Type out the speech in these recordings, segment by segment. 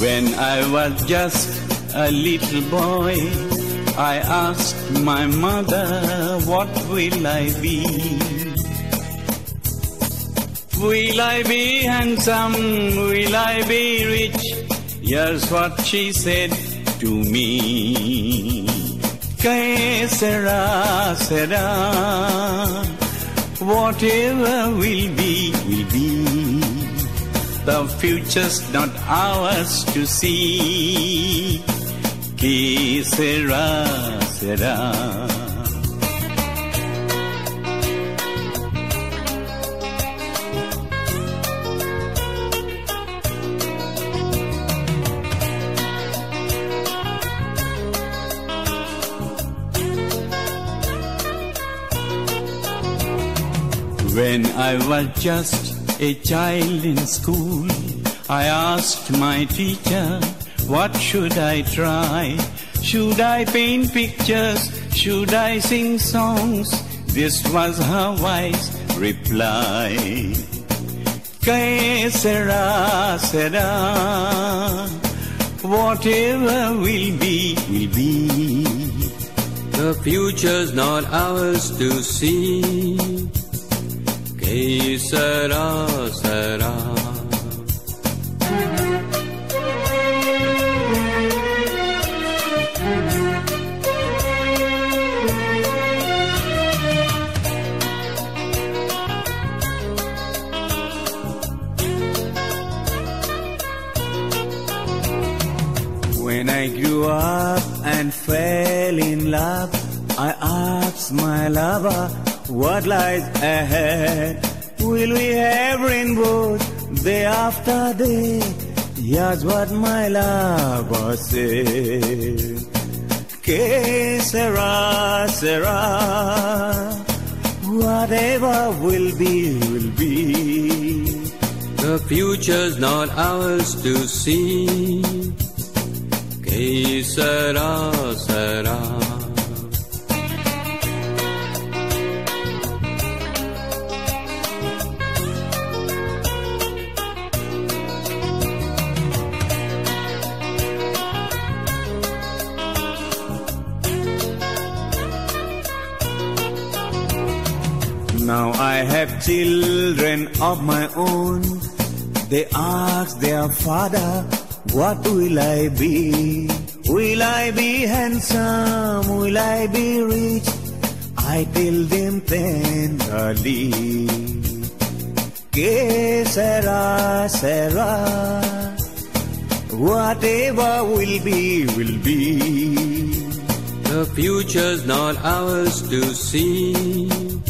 When I was just a little boy, I asked my mother, what will I be? Will I be handsome? Will I be rich? Here's what she said to me. Que sera, sera. Whatever will be, will be. The future's not ours to see. Que sera. When I was just a child in school, I asked my teacher, what should I try? Should I paint pictures? Should I sing songs? This was her wise reply. Que sera, sera. Whatever will be, will be. The future's not ours to see. Sera, sera. When I grew up and fell in love, I asked my lover what lies ahead. Will we have rainbows day after day? Here's what my lover said. Que sera, sera. Whatever will be, will be. The future's not ours to see. Que sera, sera. Now I have children of my own. They ask their father, what will I be? Will I be handsome? Will I be rich? I tell them tenderly, que sera, sera. Whatever will be, will be. The future's not ours to see.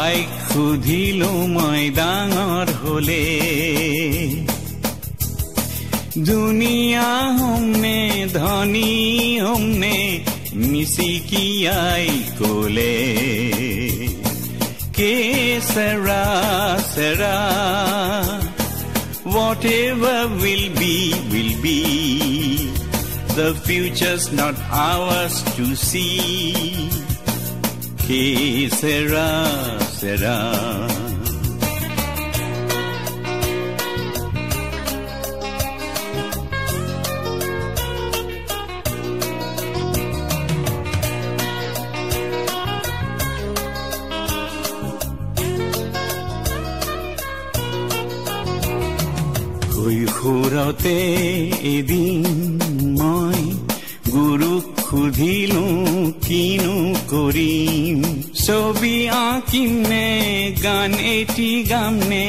আইক সুধিলো মই ডাঙৰ হলে দুনিয়া হমনে ধনী হমনে মিচিকিয়াই কলে কে চেৰা চেৰা Whatever will be, will be. The future's not ours to see. Que sera, sera. কৈশোৰতে এদিন মই গুৰুক সুধিলো কিনো কৰিম ছবি আঁকিম নে গান এটি গাম নে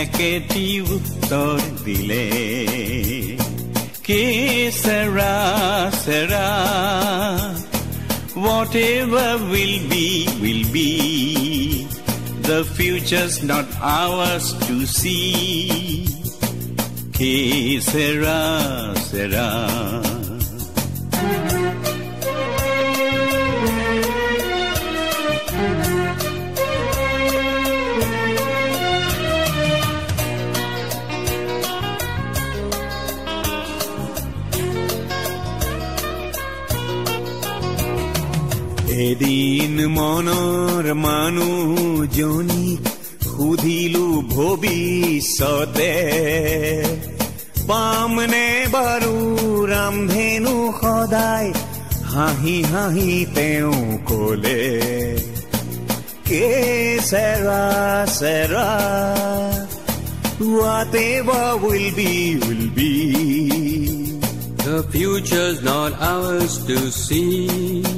একেটি উত্তৰ দিলে কে চেৰা চেৰা Whatever will be, will be. The future's not ours to see. Que sera, sera. এদিন মনৰ মানুহজনী সুধিলো ভৱিষ্যতে পামনে বাৰু ৰামধেনু সদায় হাঁহি হাঁহি তেওঁ কলে কে চেৰা চেৰা whatever will be will be The future's not ours to see.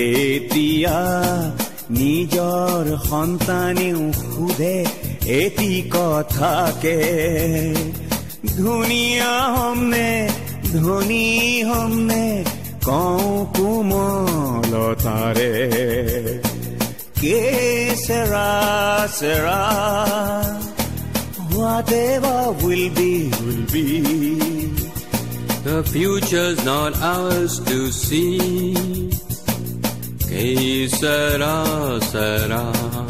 এতিয়া নিজৰ সন্তানেও সোধে এটি কথাকে ধুনীয়া হমনে ধনী হমনে কওঁ কোমলতাৰে কে চেৰা চেৰা whatever will be will be The future's not ours to see. Que sera, sera.